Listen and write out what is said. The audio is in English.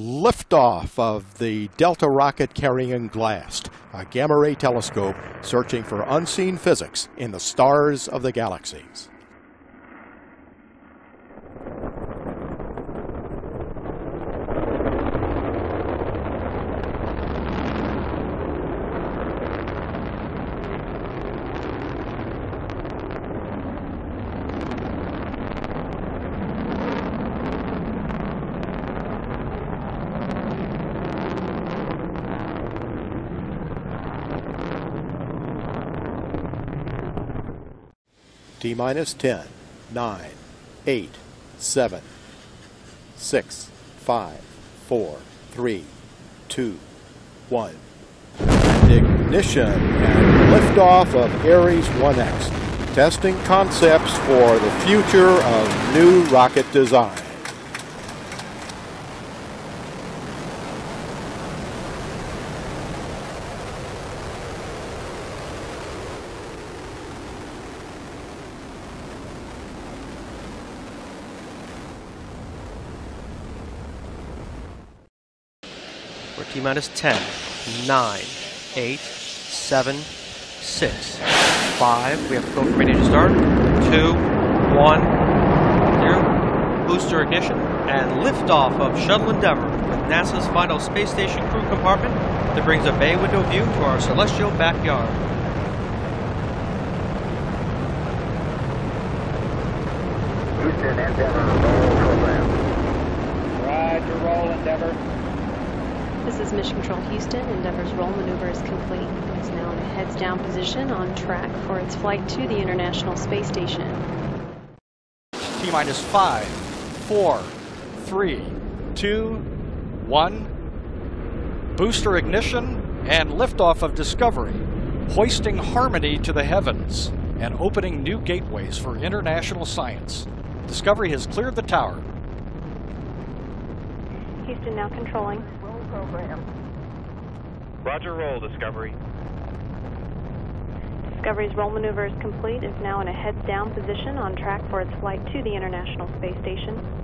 Liftoff of the Delta rocket carrying GLAST, a gamma ray telescope searching for unseen physics in the stars of the galaxies. T minus 10, 9, 8, 7, 6, 5, 4, 3, 2, 1. And ignition and liftoff of Ares 1X, testing concepts for the future of new rocket design. We're T minus 10, 9, 8, 7, 6, 5. We have to go from ready to start. 2, 1, 0. Booster ignition and liftoff of Shuttle Endeavour with NASA's final space station crew compartment that brings a bay window view to our celestial backyard. Houston, Endeavour, roll program. Roger, roll, Endeavour. This is Mission Control Houston. Endeavour's roll maneuver is complete. It is now in a heads down position on track for its flight to the International Space Station. T minus five, four, three, two, one. Booster ignition and liftoff of Discovery, hoisting harmony to the heavens and opening new gateways for international science. Discovery has cleared the tower. Houston now controlling. Roger, roll, Discovery. Discovery's roll maneuver is complete. It is now in a heads down position on track for its flight to the International Space Station.